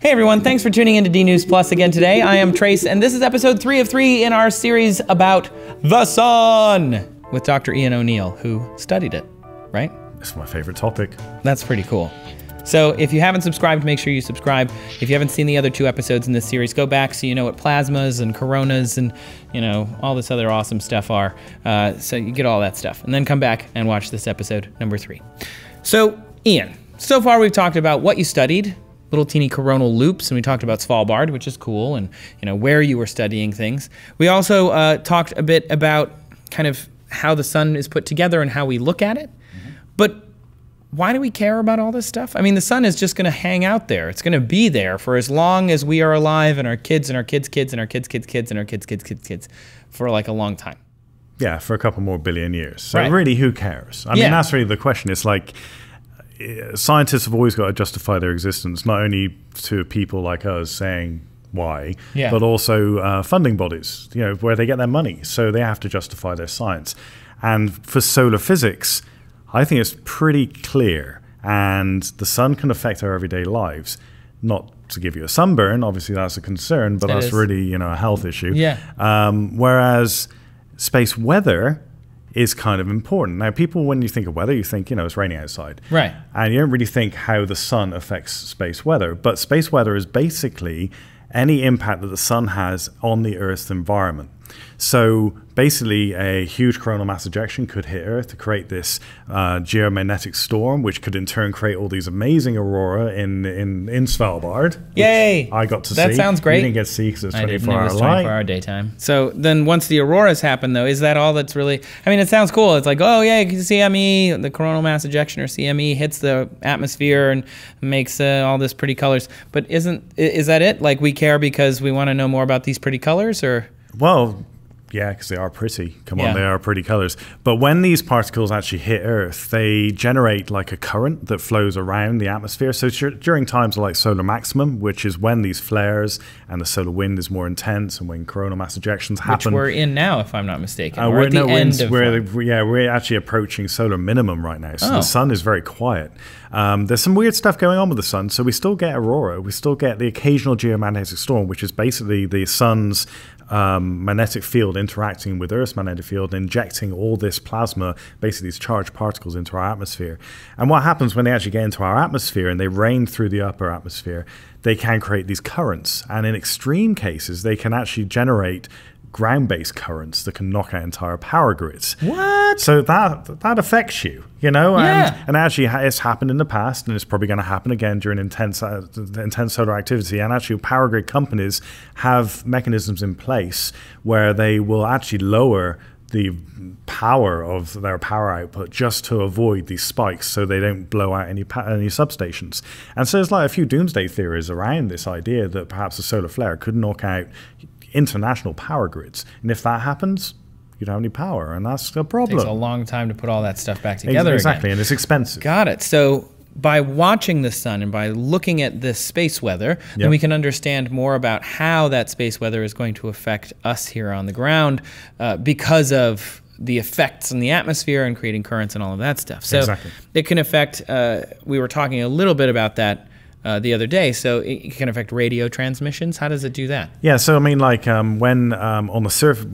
Hey everyone, thanks for tuning into DNews Plus again today. I am Trace, and this is episode three of three in our series about the sun with Dr. Ian O'Neill, who studied it, right? It's my favorite topic. That's pretty cool. So if you haven't subscribed, make sure you subscribe. If you haven't seen the other two episodes in this series, go back so you know what plasmas and coronas and you know all this other awesome stuff are. Uh, so you get all that stuff, and then come back and watch this episode number three. So Ian, so far we've talked about what you studied, little teeny coronal loops, and we talked about Svalbard, which is cool, and you know where you were studying things. We also uh, talked a bit about kind of how the sun is put together and how we look at it. Mm-hmm. But why do we care about all this stuff? I mean, the sun is just going to hang out there. It's going to be there for as long as we are alive, and our kids and our kids' kids and our kids' kids' kids and our kids' kids' kids' kids, for like a long time. Yeah, for a couple more billion years. So Right. really, who cares? I Yeah. mean, that's really the question. It's like scientists have always got to justify their existence, not only to people like us saying why, Yeah. but also uh, funding bodies, you know, where they get their money. So they have to justify their science. And for solar physics, I think it's pretty clear. And the sun can affect our everyday lives. Not to give you a sunburn, obviously that's a concern, but It that's is. really, you know, a health issue. Yeah. Um, whereas space weather is kind of important. Now, people, when you think of weather, you think, you know, it's raining outside. Right. And you don't really think how the sun affects space weather. But space weather is basically any impact that the sun has on the Earth's environment. So basically, a huge coronal mass ejection could hit Earth to create this uh, geomagnetic storm, which could in turn create all these amazing aurora in in, in Svalbard. Yay! I got to That see. sounds great. You didn't get to see because it's I didn't 24 know it hour was light. 24 hour daytime. So then once the auroras happen, though, is that all that's really? I mean, it sounds cool. It's like, oh yeah, you see CME, the coronal mass ejection or CME hits the atmosphere and makes uh, all this pretty colors. But isn't is that it? Like we care because we want to know more about these pretty colors, or Well, yeah, because they are pretty. Come Yeah. on, they are pretty colors. But when these particles actually hit Earth, they generate like a current that flows around the atmosphere. So during times like solar maximum, which is when these flares and the solar wind is more intense, and when coronal mass ejections happen. which we're in now, if I'm not mistaken. Uh, we're we're, at the no, end we're, of we're- yeah, we're actually approaching solar minimum right now. So Oh. the sun is very quiet. Um, there's some weird stuff going on with the sun. So we still get aurora. We still get the occasional geomagnetic storm, which is basically the sun's um, magnetic field interacting with Earth's magnetic field, injecting all this plasma, basically these charged particles, into our atmosphere. And what happens when they actually get into our atmosphere and they rain through the upper atmosphere? They can create these currents. And in extreme cases, they can actually generate ground-based currents that can knock out entire power grids. What? So that that affects you, you know, Yeah. and and actually it's happened in the past, and it's probably going to happen again during intense uh, intense solar activity. And actually, power grid companies have mechanisms in place where they will actually lower the power of their power output just to avoid these spikes, so they don't blow out any any substations. And so there's like a few doomsday theories around this idea that perhaps a solar flare could knock out international power grids, and if that happens. You don't have any power, and that's a problem. It Takes a long time to put all that stuff back together. again. exactly, and it's expensive. Got it. So by watching the sun and by looking at this space weather, then we can understand more about how that space weather is going to affect us here on the ground uh, because of the effects in the atmosphere and creating currents and all of that stuff. So Exactly. it can affect. Uh, we were talking a little bit about that. Uh, the other day, so it can affect radio transmissions. How does it do that? Yeah, so I mean, like um, when um, on the surface,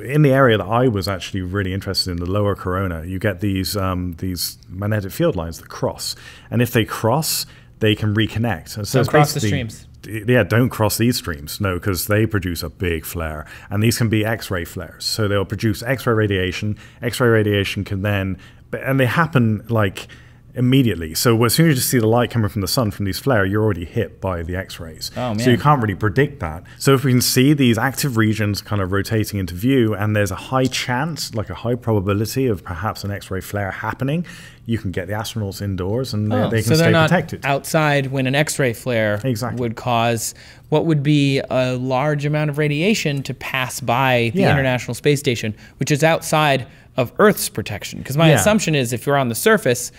in the area that I was actually really interested in, the lower corona, you get these um, these magnetic field lines that cross, and if they cross, they can reconnect. And so it's cross the streams. Yeah, don't cross these streams. No, because they produce a big flare, and these can be X-ray flares. So they'll produce X-ray radiation. X-ray radiation can then, and they happen like immediately. So as soon as you see the light coming from the sun from these flare, you're already hit by the X-rays. Oh, So you can't really predict that. So if we can see these active regions kind of rotating into view, and there's a high chance, like a high probability of perhaps an X-ray flare happening, you can get the astronauts indoors and they- Oh, they can so stay protected. outside when an X-ray flare Exactly. would cause what would be a large amount of radiation to pass by the Yeah. International Space Station, which is outside of Earth's protection. Because my Yeah. assumption is, if you're on the surface,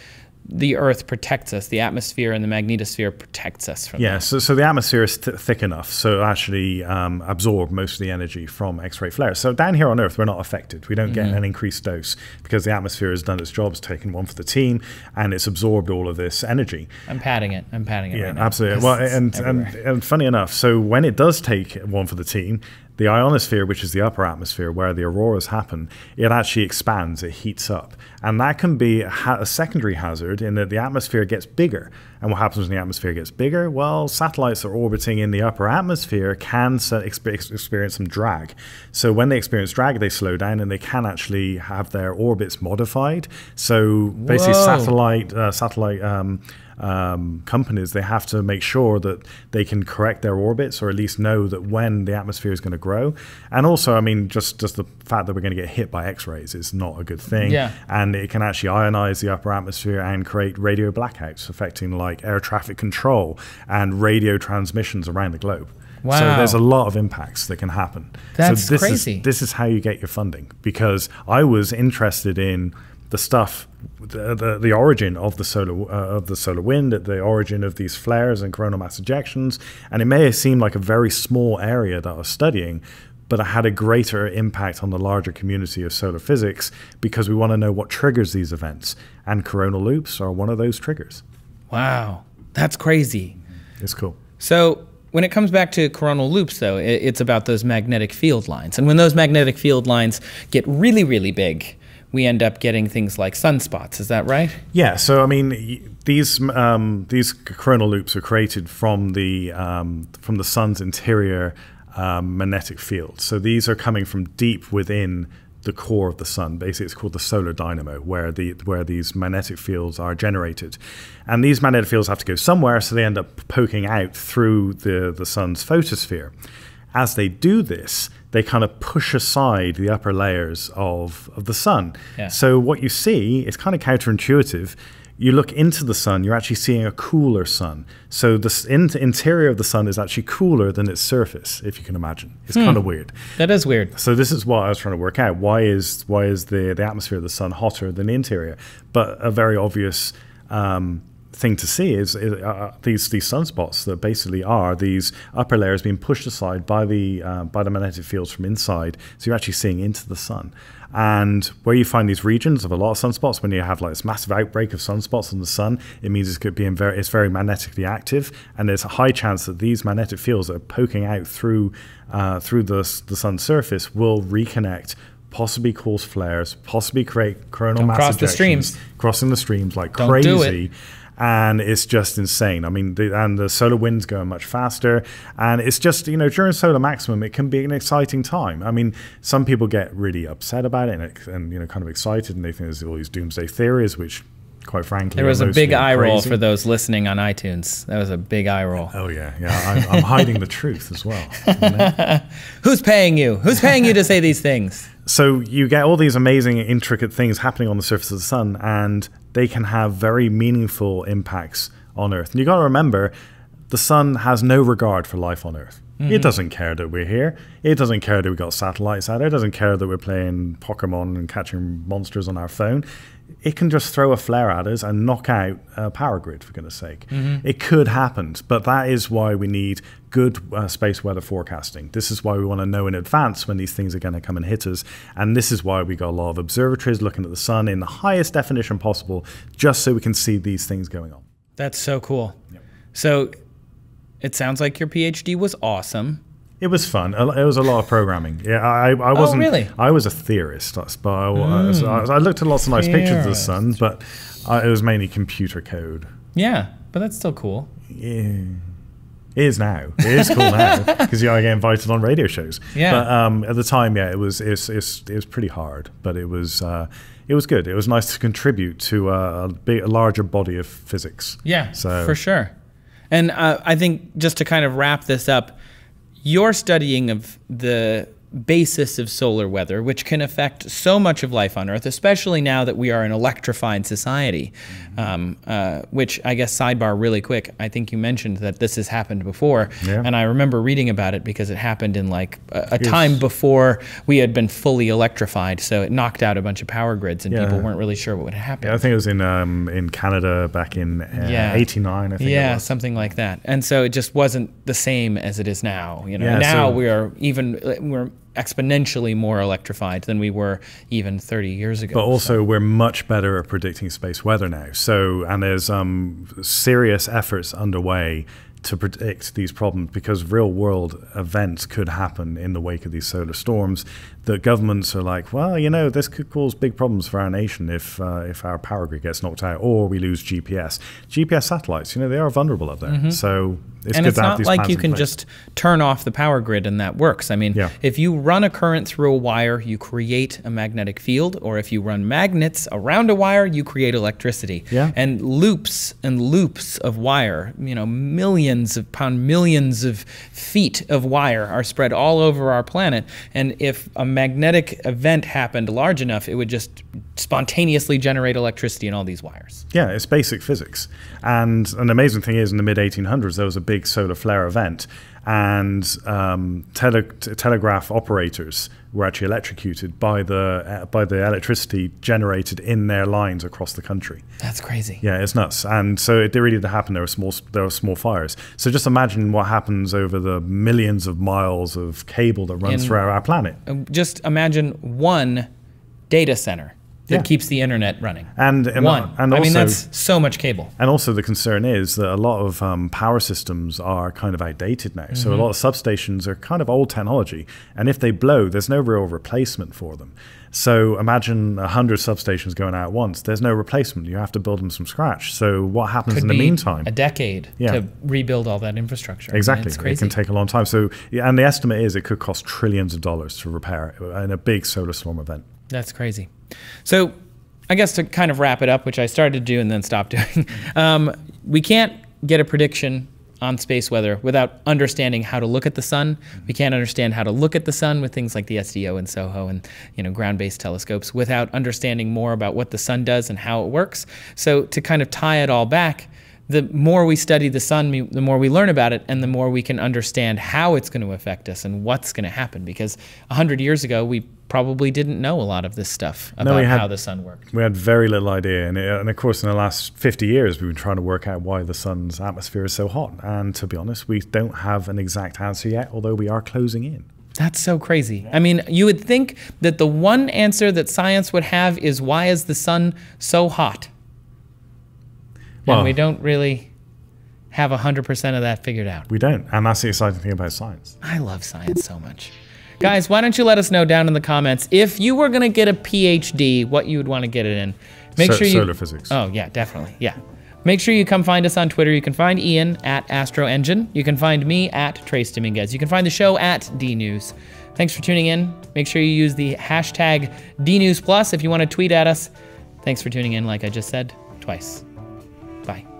the Earth protects us. The atmosphere and the magnetosphere protects us from. Yeah, that. so, so the atmosphere is th- thick enough so actually um, absorb most of the energy from X-ray flares. So down here on Earth, we're not affected. We don't get Mm-hmm. an increased dose because the atmosphere has done its job, it's taken one for the team, and it's absorbed all of this energy. I'm padding it. I'm padding it. Yeah, right now. absolutely. Well, and, and and funny enough, so when it does take one for the team, the ionosphere, which is the upper atmosphere where the auroras happen, it actually expands, it heats up, and that can be a, ha- a secondary hazard in that the atmosphere gets bigger. And what happens when the atmosphere gets bigger? Well, satellites that are orbiting in the upper atmosphere can experience some drag. So when they experience drag, they slow down and they can actually have their orbits modified. So basically, Whoa. satellite uh, satellite um, um, companies they have to make sure that they can correct their orbits or at least know that when the atmosphere is going to grow. And also, I mean, just just the fact that we're going to get hit by X-rays is not a good thing. Yeah. And it can actually ionize the upper atmosphere and create radio blackouts, affecting like air traffic control and radio transmissions around the globe. Wow. So there's a lot of impacts that can happen. That's so this crazy. Is, this is how you get your funding because I was interested in the stuff, the, the, the origin of the solar uh, of the solar wind, the origin of these flares and coronal mass ejections, and it may have seemed like a very small area that I was studying, but it had a greater impact on the larger community of solar physics because we want to know what triggers these events, and coronal loops are one of those triggers. wow, that's crazy. It's cool. So when it comes back to coronal loops, though, it's about those magnetic field lines, and when those magnetic field lines get really, really big, we end up getting things like sunspots. Is that right? Yeah, so I mean, these um, these coronal loops are created from the um, from the sun's interior um, magnetic field. So these are coming from deep within the core of the sun. Basically, it's called the solar dynamo, where the where these magnetic fields are generated, and these magnetic fields have to go somewhere, so they end up poking out through the the sun's photosphere. As they do this, they kind of push aside the upper layers of, of the sun. Yeah. So what you see is kind of counterintuitive. You look into the sun, you're actually seeing a cooler sun. So the in- interior of the sun is actually cooler than its surface, if you can imagine. It's kind of weird. That is weird. So this is what I was trying to work out. Why is why is the the atmosphere of the sun hotter than the interior? But a very obvious um, thing to see is, is uh, these these sunspots that basically are these upper layers being pushed aside by the uh, by the magnetic fields from inside. So you're actually seeing into the sun. And where you find these regions of a lot of sunspots, when you have like this massive outbreak of sunspots on the sun, it means it's could be in very it's very magnetically active, and there's a high chance that these magnetic fields that are poking out through uh, through the the sun's surface will reconnect possibly cause flares, possibly create coronal Don't mass cross the streams. crossing the streams like Don't do crazy. And it's just insane. I mean, the, and the solar wind's going much faster, and it's just you know during solar maximum, it can be an exciting time. I mean, some people get really upset about it and, and you know kind of excited, and they think there's all these doomsday theories, which, quite frankly, There was a big eye roll for those listening on iTunes. That was a big eye roll. Oh yeah, yeah. I'm, I'm hiding the truth as well. Who's paying you? Who's paying you to say these things? so you get all these amazing intricate things happening on the surface of the sun and they can have very meaningful impacts on earth and you got to remember the sun has no regard for life on earth it mm-hmm. doesn't care that we're here it doesn't care that we got satellites out there it doesn't care that we're playing pokemon and catching monsters on our phone it can just throw a flare at us and knock out a power grid, for goodness sake. It could happen, but that is why we need good uh, space weather forecasting. This is why we want to know in advance when these things are going to come and hit us. And this is why we got a lot of observatories looking at the sun in the highest definition possible, just so we can see these things going on. That's so cool. So it sounds like your PhD was awesome. It was fun. It was a lot of programming. Yeah, I, I wasn't. Oh, really? I was a theorist, that's- but I, was- I looked at lots of nice pictures of the sun, but uh, it was mainly computer code. Yeah, but that's still cool. Yeah. It is now. It is cool now because you know, I get invited on radio shows. Yeah. But um, at the time, yeah, it was it was, it was, pretty hard, but it was uh, it was good. It was nice to contribute to a, a, big, a larger body of physics. Yeah, So for sure. And uh, I think just to kind of wrap this up, your studying of the basis of solar weather, which can affect so much of life on Earth, especially now that we are an electrified society. Mm-hmm. Um, uh, which I guess sidebar really quick. I think you mentioned that this has happened before, Yeah. and I remember reading about it because it happened in like a, a time before we had been fully electrified. So it knocked out a bunch of power grids, and Yeah. people weren't really sure what would happen. Yeah, I think it was in um, in Canada back in uh, Yeah. '89. I think. Yeah, something like that. And so it just wasn't the same as it is now. You know, now so- we are even we're exponentially more electrified than we were even 30 years ago. But also, we're much better at predicting space weather now. So, and there's um, serious efforts underway to predict these problems because real world events could happen in the wake of these solar storms that governments are like, well, you know, this could cause big problems for our nation if uh, if our power grid gets knocked out or we lose GPS. GPS satellites, you know, they are vulnerable up there. So it's Mm-hmm. and good it's to have not these like you can place. just turn off the power grid and that works. I mean, Yeah. if you run a current through a wire, you create a magnetic field, or if you run magnets around a wire, you create electricity. Yeah. And loops and loops of wire, you know, millions of pound, millions of feet of wire are spread all over our planet. And if a magnetic event happened large enough, it would just spontaneously generate electricity in all these wires. Yeah, it's basic physics. And an amazing thing is, in the mid 1800s, there was a big solar flare event, and um, tele- telegraph operators were actually electrocuted by the uh, by the electricity generated in their lines across the country. That's crazy. Yeah, it's nuts. And so it did really did happen. There were small there were small fires. So just imagine what happens over the millions of miles of cable that runs In- throughout our planet. just imagine one data center that Yeah. keeps the internet running. And and, one. and I mean, that's so much cable. And also, the concern is that a lot of um, power systems are kind of outdated now. So, a lot of substations are kind of old technology. And if they blow, there's no real replacement for them. So, imagine 100 substations going out at once. There's no replacement. You have to build them from scratch. So, what happens Could in the meantime? a decade Yeah. to rebuild all that infrastructure. Exactly. It can take a long time. So, and the estimate is it could cost trillions of dollars to repair in a big solar storm event. That's crazy. So, I guess to kind of wrap it up, which I started to do and then stopped doing, um, we can't get a prediction on space weather without understanding how to look at the sun. We can't understand how to look at the sun with things like the SDO and SOHO and you know ground-based telescopes without understanding more about what the sun does and how it works. So to kind of tie it all back, the more we study the sun, we- the more we learn about it, and the more we can understand how it's going to affect us and what's going to happen. Because 100 years ago, we probably didn't know a lot of this stuff about we had- how the sun worked. We had very little idea, and, it, and of course, in the last 50 years, we've been trying to work out why the sun's atmosphere is so hot. And to be honest, we don't have an exact answer yet, although we are closing in. That's so crazy. I mean, you would think that the one answer that science would have is why is the sun so hot? Well- and we don't really have 100% of that figured out. We don't, and that's the exciting thing about science. I love science so much. Guys, why don't you let us know down in the comments if you were going to get a PhD, what you would want to get it in. Make So- sure you solar physics. Oh, yeah, definitely. Yeah. Make sure you come find us on Twitter. You can find Ian at Astro Engine. You can find me at Trace Dominguez. You can find the show at DNews. Thanks for tuning in. Make sure you use the hashtag DNews Plus if you want to tweet at us. Thanks for tuning in, like I just said, twice. Bye.